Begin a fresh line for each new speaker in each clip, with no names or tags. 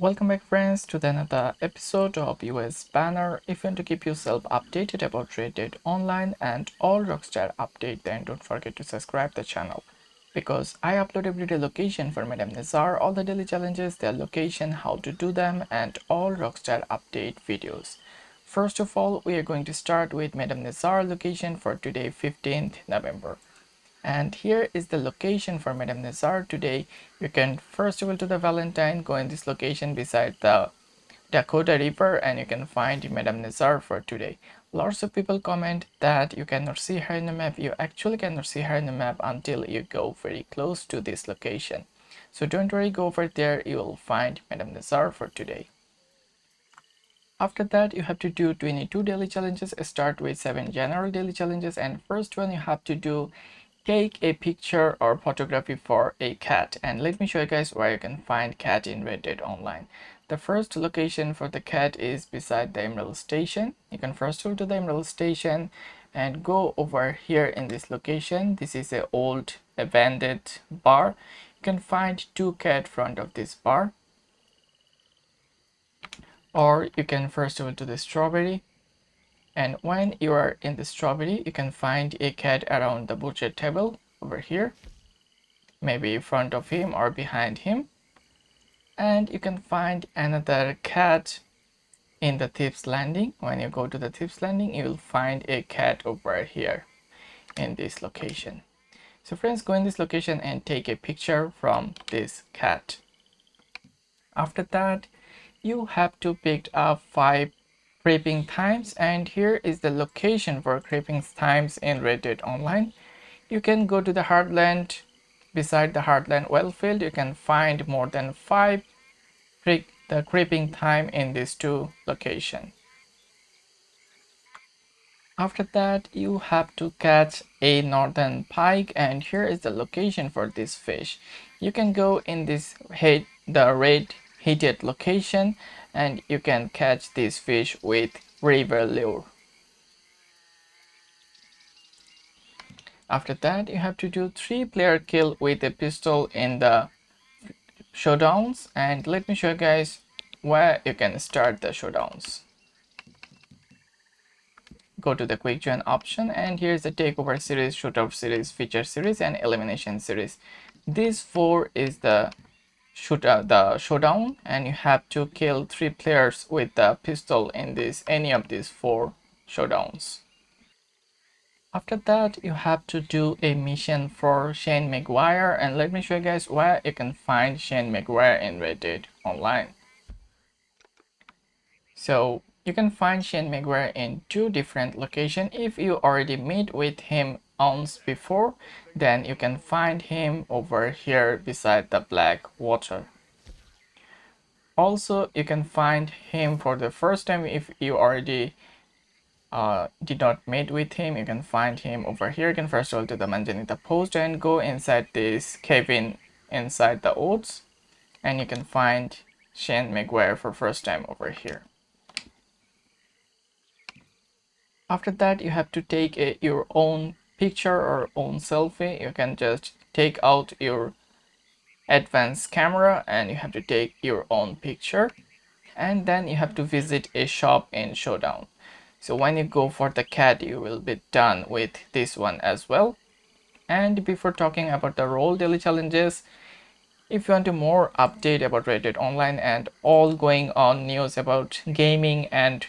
Welcome back friends to the another episode of US Banner. If you want to keep yourself updated about Red Online and all Rockstar update then don't forget to subscribe the channel because I upload everyday location for Madame Nazar, all the daily challenges, their location, how to do them and all Rockstar update videos. First of all, we are going to start with Madame Nazar location for today 15th November and here is the location for Madame Nazar today. You can first of all to the Valentine go in this location beside the Dakota River and you can find Madame Nazar for today. Lots of people comment that you cannot see her in the map. You actually cannot see her in the map until you go very close to this location. So don't worry go over there. You will find Madame Nazar for today. After that you have to do 22 daily challenges. Start with 7 general daily challenges. And first one you have to do take a picture or photography for a cat and let me show you guys where you can find cat in Red Dead Online. The first location for the cat is beside the Emerald Station. You can first go to the Emerald Station and go over here in this location. This is a old abandoned bar. You can find two cat front of this bar. Or you can first go to the strawberry and when you are in the strawberry you can find a cat around the butcher table over here maybe in front of him or behind him. And you can find another cat in the Thieves' Landing. When you go to the Thieves' Landing you will find a cat over here in this location. So friends go in this location and take a picture from this cat. After that you have to pick up five creeping thymes and here is the location for creeping thymes in Red Dead Online. You can go to the Heartland. Beside the Heartland Wellfield, you can find more than five the creeping thyme in these two locations. After that, you have to catch a northern pike and here is the location for this fish. You can go in this head the red heated location and you can catch this fish with river lure. After that, you have to do three player kill with a pistol in the showdowns and let me show you guys where you can start the showdowns. Go to the quick join option and here's the takeover series, shootout series, feature series and elimination series. These four is the shoot uh, the showdown and you have to kill three players with the pistol in this any of these four showdowns. After that you have to do a mission for Shane mcguire and let me show you guys where you can find Shane mcguire in Red Dead Online. So you can find Shane mcguire in two different locations if you already meet with him once before then you can find him over here beside the black water. Also you can find him for the first time if you already uh, did not meet with him. You can find him over here. You can first all to the Manzanita post and go inside this cabin inside the woods. And you can find Shane McGuire for first time over here. After that you have to take a, your own picture or own selfie you can just take out your advanced camera and you have to take your own picture. And then you have to visit a shop in showdown. So when you go for the cat you will be done with this one as well. And before talking about the role daily challenges if you want to more update about Red Dead Online and all going on news about gaming and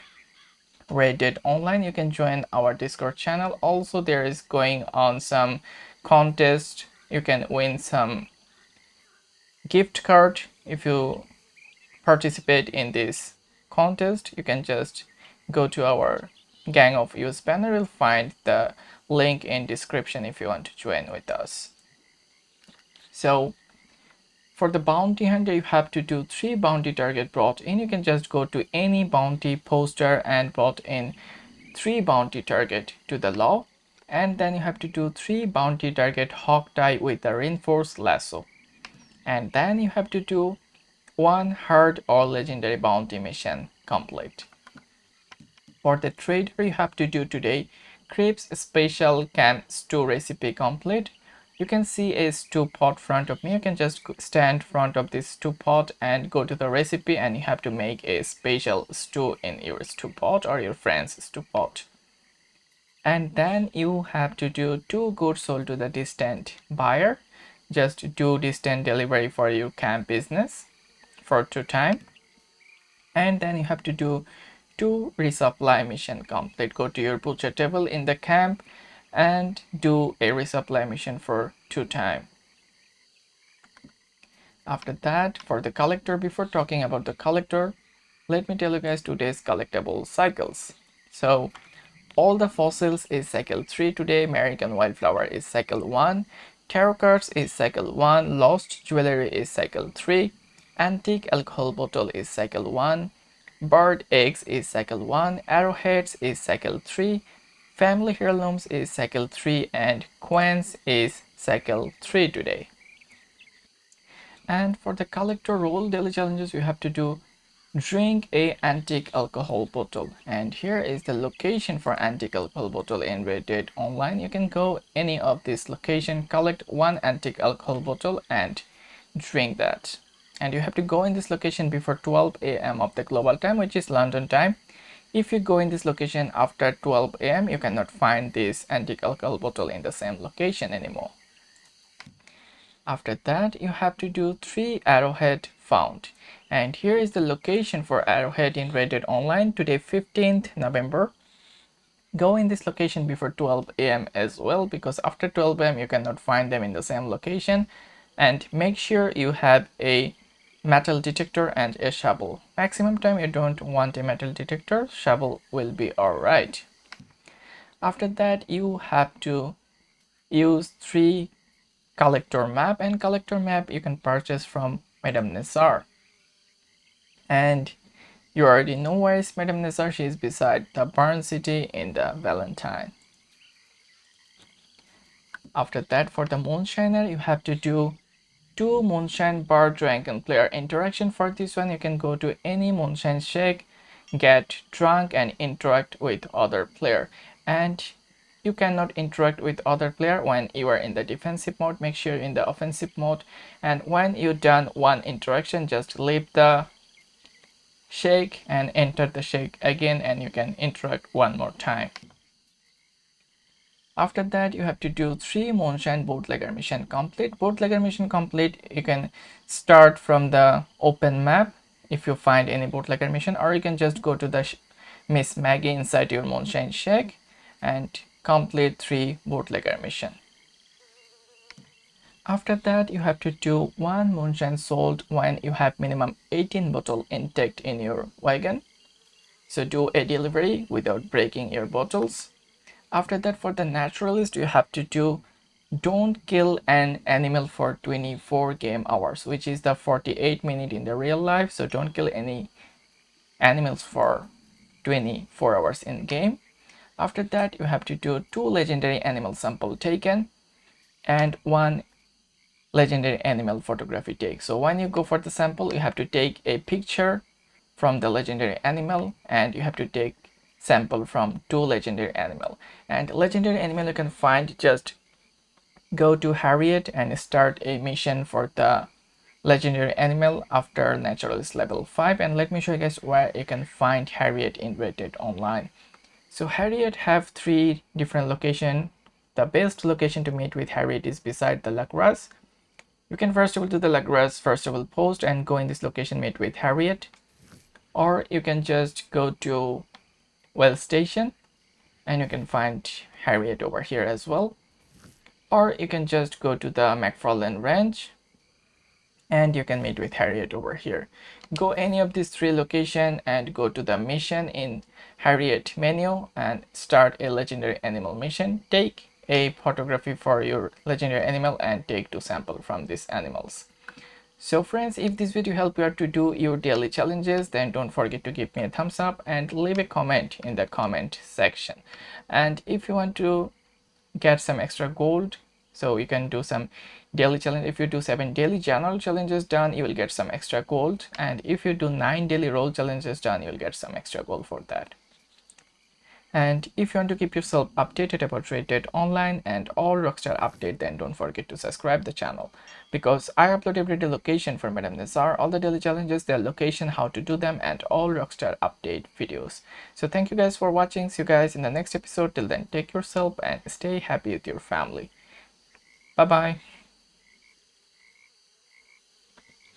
Red Dead Online, you can join our Discord channel. Also, there is going on some contest. You can win some gift card if you participate in this contest. You can just go to our Gang of US banner. You'll find the link in description if you want to join with us. So for the bounty hunter, you have to do three bounty target brought in. You can just go to any bounty poster and brought in three bounty target to the law. And then you have to do three bounty target hog tie with the reinforced lasso. And then you have to do one hard or legendary bounty mission complete. For the trader, you have to do today Crepes Special Can Stew recipe complete you can see a stew pot front of me. You can just stand front of this stew pot and go to the recipe and you have to make a special stew in your stew pot or your friend's stew pot. And then you have to do two goods sold to the distant buyer. Just do distant delivery for your camp business for two time. And then you have to do two resupply mission complete. Go to your butcher table in the camp and do a resupply mission for two time. After that for the collector before talking about the collector let me tell you guys today's collectible cycles. So all the fossils is cycle 3 today american wildflower is cycle 1 tarot cards is cycle 1 lost jewelry is cycle 3 antique alcohol bottle is cycle 1 bird eggs is cycle 1 arrowheads is cycle 3 Family Heirlooms is cycle 3 and Coins is cycle 3 today. And for the collector role daily challenges, you have to do drink a antique alcohol bottle. And here is the location for antique alcohol bottle in Red Dead Online. You can go any of this location collect one antique alcohol bottle and drink that. And you have to go in this location before 12 a.m of the global time which is london time if you go in this location after 12 a.m., you cannot find this antique alcohol bottle in the same location anymore. After that, you have to do three arrowhead found. And here is the location for arrowhead in Red Dead Online today 15th November. Go in this location before 12 a.m. as well because after 12 a.m. you cannot find them in the same location. And make sure you have a metal detector and a shovel. Maximum time you don't want a metal detector, shovel will be alright. After that you have to use three collector map and collector map you can purchase from Madame Nazar. And you already know where is Madame Nazar, she is beside the Burn City in the Valentine. After that for the Moonshiner you have to do two moonshine bar dragon player interaction. For this one you can go to any moonshine shake get drunk and interact with other player. And you cannot interact with other player when you are in the defensive mode. Make sure in the offensive mode. And when you done one interaction just leave the shake and enter the shake again and you can interact one more time after that you have to do three moonshine bootlegger mission complete. Bootlegger mission complete you can start from the open map if you find any bootlegger mission or you can just go to the miss maggie inside your moonshine shack and complete three bootlegger mission. After that you have to do one moonshine sold when you have minimum 18 bottle intact in your wagon. So do a delivery without breaking your bottles after that for the naturalist you have to do don't kill an animal for 24 game hours which is the 48 minute in the real life. So don't kill any animals for 24 hours in game. After that you have to do two legendary animal sample taken and one legendary animal photography take. So when you go for the sample you have to take a picture from the legendary animal and you have to take sample from two legendary animal. And legendary animal you can find just go to Harriet and start a mission for the legendary animal after naturalist level 5 and let me show you guys where you can find Harriet in Red Dead Online. So Harriet have three different location. The best location to meet with Harriet is beside the Lagras you can first of all do the Lagras first of all post and go in this location meet with Harriet. Or you can just go to well station and you can find Harriet over here as well. Or you can just go to the MacFarlane Ranch and you can meet with Harriet over here. Go any of these three location and go to the mission in Harriet menu and start a legendary animal mission. Take a photography for your legendary animal and take two sample from these animals so friends, if this video helped you out to do your daily challenges, then don't forget to give me a thumbs up and leave a comment in the comment section. And if you want to get some extra gold, so you can do some daily challenge. If you do seven daily general challenges done, you will get some extra gold. And if you do nine daily role challenges done, you'll get some extra gold for that. And if you want to keep yourself updated about Red Dead Online and all Rockstar update, then don't forget to subscribe the channel because I upload every day location for Madame Nazar, all the daily challenges, their location, how to do them, and all Rockstar update videos. So thank you guys for watching. See you guys in the next episode. Till then, take yourself and stay happy with your family. Bye bye.